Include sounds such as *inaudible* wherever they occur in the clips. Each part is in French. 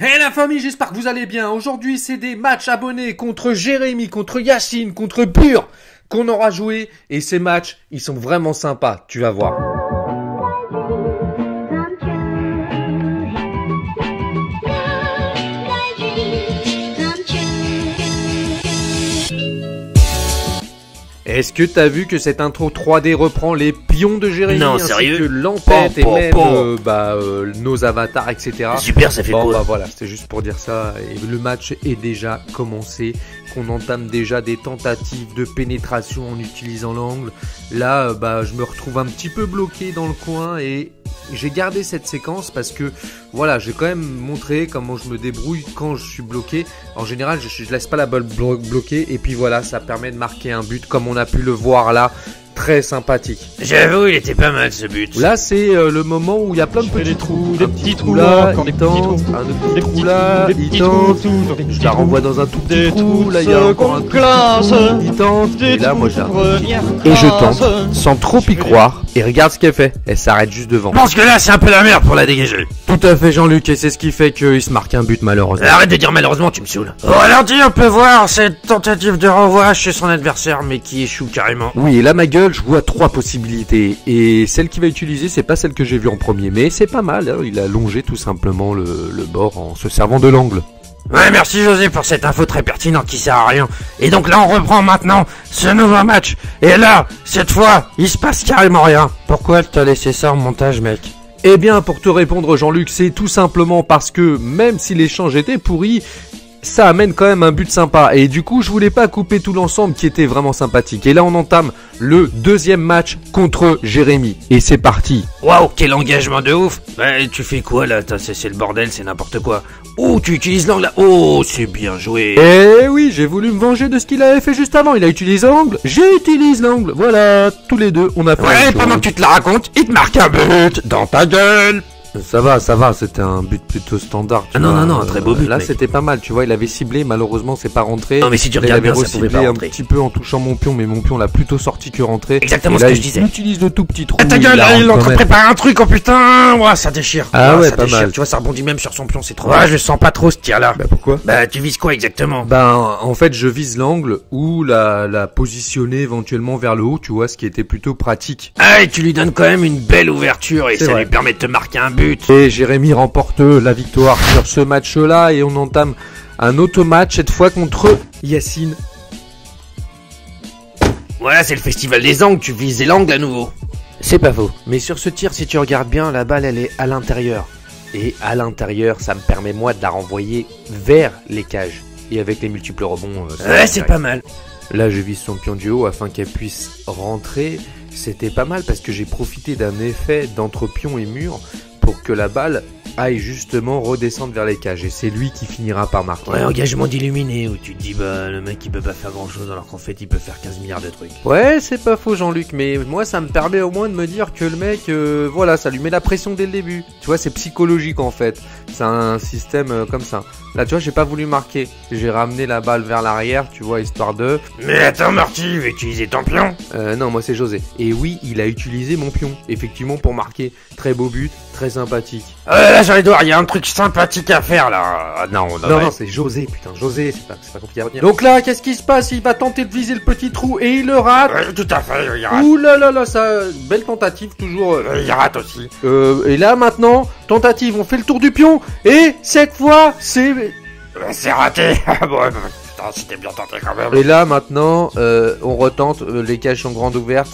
Hey la famille, j'espère que vous allez bien. Aujourd'hui, c'est des matchs abonnés contre Jérémy, contre Yacine, contre Pur qu'on aura joué. Et ces matchs, ils sont vraiment sympas, tu vas voir. Est-ce que t'as vu que cette intro 3D reprend les pions de Jérémy Non, ainsi sérieux que l'empête et Pan, pan, même pan. euh, bah, euh, nos avatars, etc. Super, ça fait Bon bah voilà, c'était juste pour dire ça. Et le match est déjà commencé, qu'on entame déjà des tentatives de pénétration en utilisant l'angle. Là, euh, bah je me retrouve un petit peu bloqué dans le coin et j'ai gardé cette séquence parce que voilà, j'ai quand même montré comment je me débrouille quand je suis bloqué. En général, je, je laisse pas la balle blo- bloquée et puis voilà, ça permet de marquer un but comme on a pu le voir là, très sympathique. J'avoue, il était pas mal ce but. Là, c'est euh, le moment où il y a plein de petits des trous, des petit petits trou trous là, il des petits tente, trous. un petit trou petits là, trous, des il petits tente. trous, toujours des Je petits la trous. renvoie dans un tout petit Des trou, trous là il y a encore un tout petit classe. trou, il tente, Des et là moi j'ai un Et je tente, sans trop y croire, et regarde ce qu'elle fait, elle s'arrête juste devant. Je pense que là, c'est un peu la merde pour la dégager. Tout à fait Jean-Luc, et c'est ce qui fait qu'il se marque un but malheureusement. Arrête de dire malheureusement, tu me saoules. Au ralenti, on peut voir cette tentative de renvoi chez son adversaire, mais qui échoue carrément. Oui, et là ma gueule, je vois trois possibilités, et celle qu'il va utiliser, c'est pas celle que j'ai vue en premier, mais c'est pas mal, hein, il a longé tout simplement le, le bord en se servant de l'angle. Ouais, merci José pour cette info très pertinente qui sert à rien. Et donc là, on reprend maintenant ce nouveau match. Et là, cette fois, il se passe carrément rien. Pourquoi t'as laissé ça en montage, mec? Eh bien, pour te répondre, Jean-Luc, c'est tout simplement parce que même si l'échange était pourri, ça amène quand même un but sympa. Et du coup, je voulais pas couper tout l'ensemble qui était vraiment sympathique. Et là, on entame le deuxième match contre Jérémy. Et c'est parti. Waouh, quel engagement de ouf. Bah, tu fais quoi là? T'as- C'est le bordel, c'est n'importe quoi. Oh, tu utilises l'angle là. Oh, c'est bien joué. Eh oui, j'ai voulu me venger de ce qu'il avait fait juste avant. Il a utilisé l'angle, j'utilise l'angle. Voilà, tous les deux, on a fait Ouais, pendant que tu te la racontes, il te marque un but dans ta gueule. Ça va, ça va, c'était un but plutôt standard. tu Ah non, vois. non, non, un très beau Euh, but, Là, c'était pas mal, tu vois, il avait ciblé, malheureusement, c'est pas rentré. Non, mais si tu Là, il regardes avait bien, ça pouvait pas un petit peu en touchant mon pion, mais mon pion l'a plutôt sorti que rentré. Exactement Et ce là, que je il disais. utilise le tout petit trou. Ah, ta gueule, il là, il est en train de préparer un truc, oh putain Ouah, ça déchire Ah ouais, ça pas déchire. mal. Tu vois, ça rebondit même sur son pion, c'est trop Ouais, je sens pas trop, ce tir-là. Bah pourquoi? Bah, tu vises quoi exactement? Ben, en fait, je vise l'angle ou la, la positionner éventuellement vers le haut, tu vois, ce qui était plutôt pratique. Ah, et tu lui donnes quand même une belle ouverture et ça lui permet de te marquer un but. Et Jérémy remporte la victoire sur ce match-là et on entame un autre match, cette fois contre Yacine. Voilà, c'est le festival des angles, tu vises l'angle à nouveau. C'est pas faux. Mais sur ce tir, si tu regardes bien, la balle, elle est à l'intérieur. Et à l'intérieur, ça me permet moi de la renvoyer vers les cages. Et avec les multiples rebonds. euh, Ouais, c'est pas mal. Là, je vise son pion du haut afin qu'elle puisse rentrer. C'était pas mal parce que j'ai profité d'un effet d'entre pion et mur pour que la balle aille justement redescendre vers les cages. Et c'est lui qui finira par marquer. Ouais, engagement d'illuminé, où tu te dis, bah, le mec, il peut pas faire grand chose, alors qu'en fait, il peut faire 15 milliards de trucs. Ouais, c'est pas faux, Jean-Luc, mais moi, ça me permet au moins de me dire que le mec, euh, voilà, ça lui met la pression dès le début. Tu vois, c'est psychologique en fait. C'est un système euh, comme ça. Là, tu vois, j'ai pas voulu marquer. J'ai ramené la balle vers l'arrière, tu vois, histoire de. Mais attends, Marty, il va utiliser ton pion. Euh, non, moi, c'est José. Et oui, il a utilisé mon pion, effectivement, pour marquer. Très beau but, très sympathique. Là, doigts, il y a un truc sympathique à faire, là. Ah, non, non, Non, non, c'est José, putain, José, c'est pas, c'est pas compliqué à retenir. Donc là, qu'est-ce qui se passe? Il va tenter de viser le petit trou et il le rate. Ouais, tout à fait, il rate. Ouh là là là, ça, belle tentative, toujours. euh, Euh, Il rate aussi. Euh, et là maintenant, tentative, on fait le tour du pion, et cette fois, c'est... Ouais, C'est raté. *laughs* bah, putain, c'était bien tenté quand même. Et là maintenant, euh, on retente, euh, les cages sont grandes ouvertes,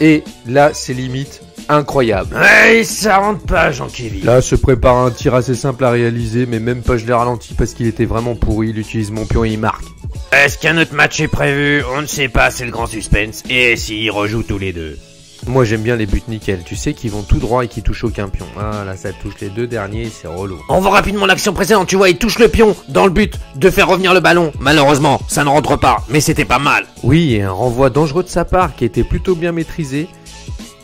et là, c'est limite incroyable. Ouais, ça rentre pas, Jean-Kévin. Là se prépare un tir assez simple à réaliser, mais même pas je l'ai ralenti parce qu'il était vraiment pourri, il utilise mon pion et il marque. Est-ce qu'un autre match est prévu? On ne sait pas, c'est le grand suspense. Et s'ils rejouent tous les deux? Moi j'aime bien les buts nickel, tu sais qu'ils vont tout droit et qui touchent aucun pion. Ah là ça touche les deux derniers, c'est relou. On voit rapidement l'action précédente, tu vois, il touche le pion dans le but de faire revenir le ballon. Malheureusement, ça ne rentre pas, mais c'était pas mal. Oui, et un renvoi dangereux de sa part qui était plutôt bien maîtrisé.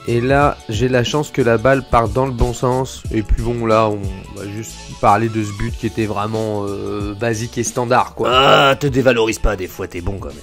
Et là, j'ai la chance que la balle parte dans le bon sens. Et puis bon, là, on va juste parler de ce but qui était vraiment euh, basique et standard, quoi. Ah, te dévalorise pas, des fois t'es bon quand même.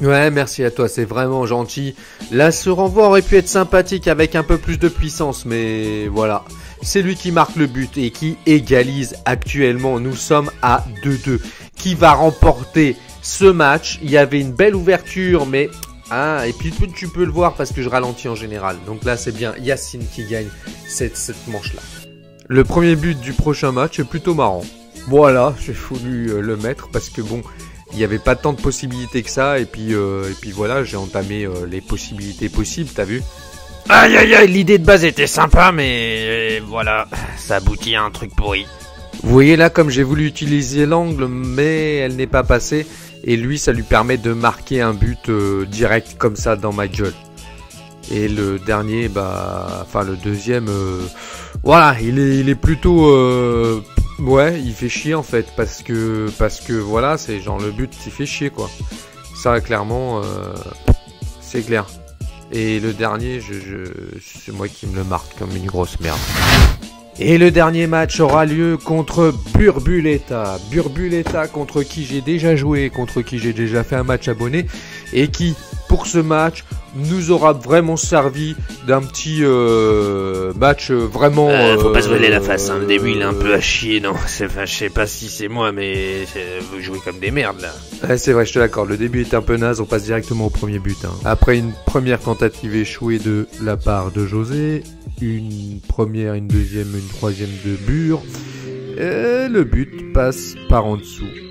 Ouais, merci à toi, c'est vraiment gentil. Là, ce renvoi aurait pu être sympathique avec un peu plus de puissance, mais voilà. C'est lui qui marque le but et qui égalise actuellement. Nous sommes à 2-2. Qui va remporter ce match? Il y avait une belle ouverture, mais... Ah, et puis tu peux le voir parce que je ralentis en général. Donc là, c'est bien Yacine qui gagne cette, cette manche-là. Le premier but du prochain match est plutôt marrant. Voilà, j'ai voulu euh, le mettre parce que bon, il n'y avait pas tant de possibilités que ça. Et puis, euh, et puis voilà, j'ai entamé euh, les possibilités possibles, t'as vu Aïe aïe aïe, l'idée de base était sympa, mais voilà, ça aboutit à un truc pourri. Vous voyez là, comme j'ai voulu utiliser l'angle, mais elle n'est pas passée. Et lui, ça lui permet de marquer un but euh, direct comme ça dans ma gueule. Et le dernier, bah, enfin le deuxième, voilà, il est, il est plutôt Ouais, il fait chier en fait parce que parce que voilà, c'est genre le but qui fait chier quoi. Ça clairement euh, c'est clair. Et le dernier, c'est moi qui me le marque comme une grosse merde. Et le dernier match aura lieu contre Burbuleta. Burbuleta contre qui j'ai déjà joué, contre qui j'ai déjà fait un match abonné et qui pour ce match nous aura vraiment servi d'un petit euh, match vraiment. Euh, faut pas se voiler la face. Hein. Le début il est un peu à chier, non *laughs* Enfin, je sais pas si c'est moi, mais vous jouez comme des merdes là. c'est vrai, je te l'accorde. Le début est un peu naze. On passe directement au premier but. Hein. Après une première tentative échouée de la part de José, une première, une deuxième, une troisième de Bure, le but passe par en dessous.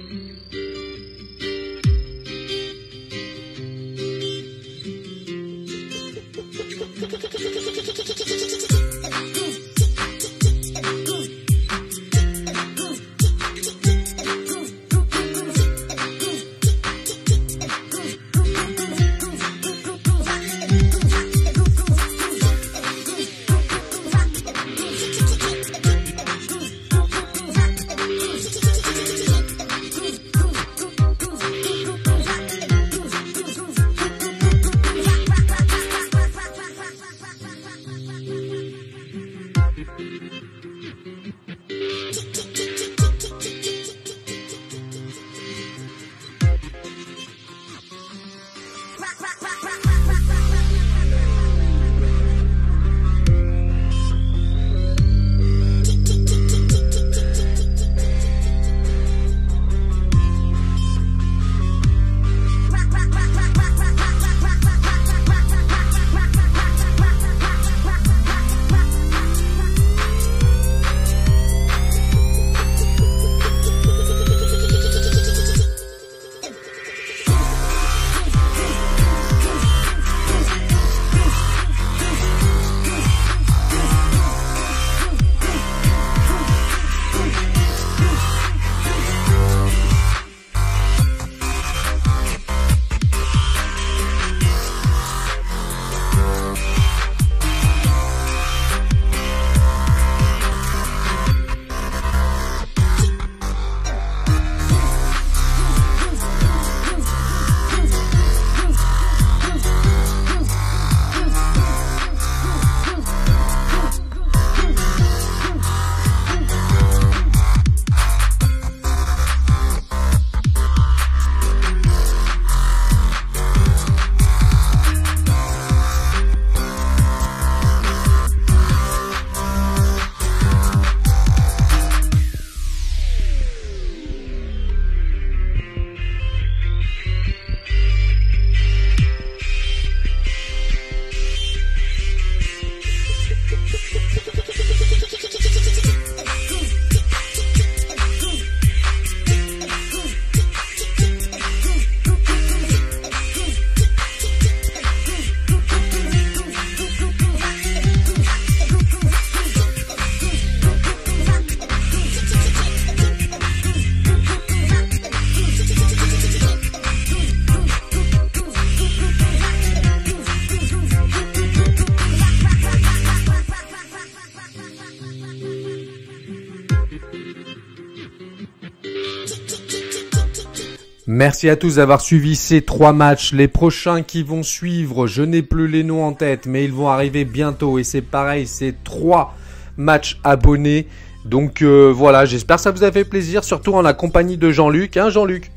Merci à tous d'avoir suivi ces trois matchs. Les prochains qui vont suivre, je n'ai plus les noms en tête, mais ils vont arriver bientôt. Et c'est pareil, c'est trois matchs abonnés. Donc euh, voilà, j'espère que ça vous a fait plaisir, surtout en la compagnie de Jean-Luc. Hein Jean-Luc?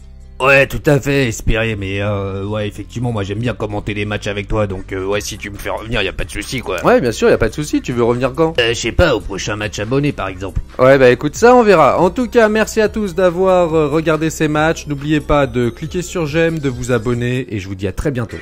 Ouais, tout à fait, espéré, mais euh, ouais, effectivement, moi j'aime bien commenter les matchs avec toi, donc euh, ouais, si tu me fais revenir, y a pas de souci, quoi. Ouais, bien sûr, y a pas de souci. Tu veux revenir quand? Euh, je sais pas, au prochain match abonné, par exemple. Ouais, bah écoute, ça on verra. En tout cas, merci à tous d'avoir euh, regardé ces matchs. N'oubliez pas de cliquer sur j'aime, de vous abonner, et je vous dis à très bientôt.